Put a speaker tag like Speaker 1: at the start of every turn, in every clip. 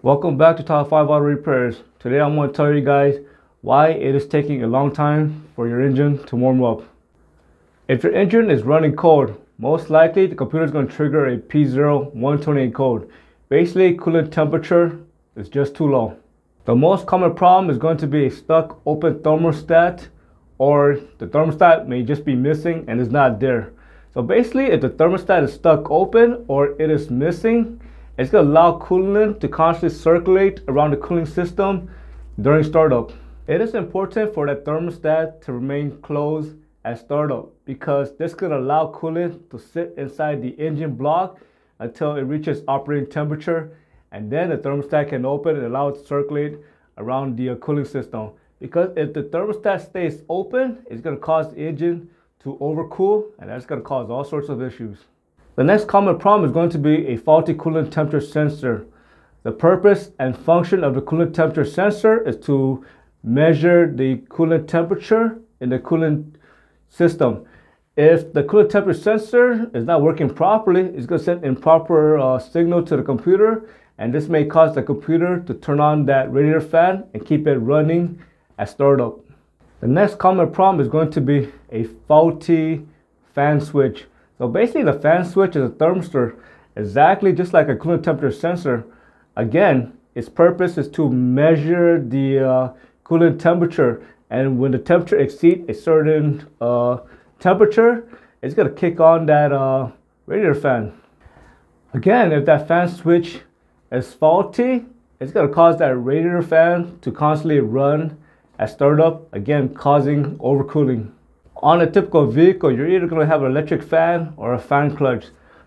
Speaker 1: Welcome back to Top 5 Auto Repairs. Today I'm going to tell you guys why it is taking a long time for your engine to warm up. If your engine is running cold, most likely the computer is going to trigger a P0 128 code. Basically, coolant temperature is just too low. The most common problem is going to be a stuck open thermostat or the thermostat may just be missing and is not there. So basically, if the thermostat is stuck open or it is missing, it's to allow coolant to constantly circulate around the cooling system during startup. It is important for that thermostat to remain closed at startup because this could allow coolant to sit inside the engine block until it reaches operating temperature and then the thermostat can open and allow it to circulate around the uh, cooling system. Because if the thermostat stays open, it's going to cause the engine to overcool and that's going to cause all sorts of issues. The next common problem is going to be a faulty coolant temperature sensor. The purpose and function of the coolant temperature sensor is to measure the coolant temperature in the coolant system. If the coolant temperature sensor is not working properly, it's going to send improper uh, signal to the computer and this may cause the computer to turn on that radiator fan and keep it running at startup. The next common problem is going to be a faulty fan switch. So basically the fan switch is a thermistor exactly just like a coolant temperature sensor. Again, its purpose is to measure the uh, coolant temperature and when the temperature exceeds a certain uh, temperature, it's going to kick on that uh, radiator fan. Again, if that fan switch is faulty, it's going to cause that radiator fan to constantly run at startup, again causing overcooling. On a typical vehicle, you're either going to have an electric fan or a fan clutch.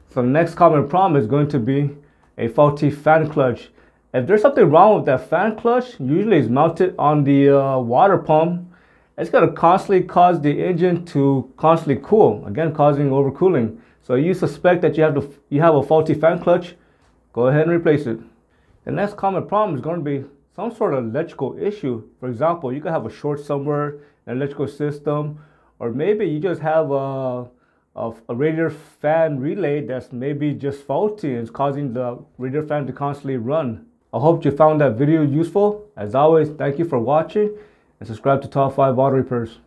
Speaker 1: So the next common problem is going to be a faulty fan clutch. If there's something wrong with that fan clutch, usually it's mounted on the uh, water pump, it's going to constantly cause the engine to constantly cool, again causing overcooling. So you suspect that you have, to, you have a faulty fan clutch, go ahead and replace it. The next common problem is going to be some sort of electrical issue. For example, you could have a short somewhere the electrical system, or maybe you just have a, a, a radiator fan relay that's maybe just faulty and it's causing the radiator fan to constantly run. I hope you found that video useful. As always, thank you for watching and subscribe to Top 5 Auto Repairs.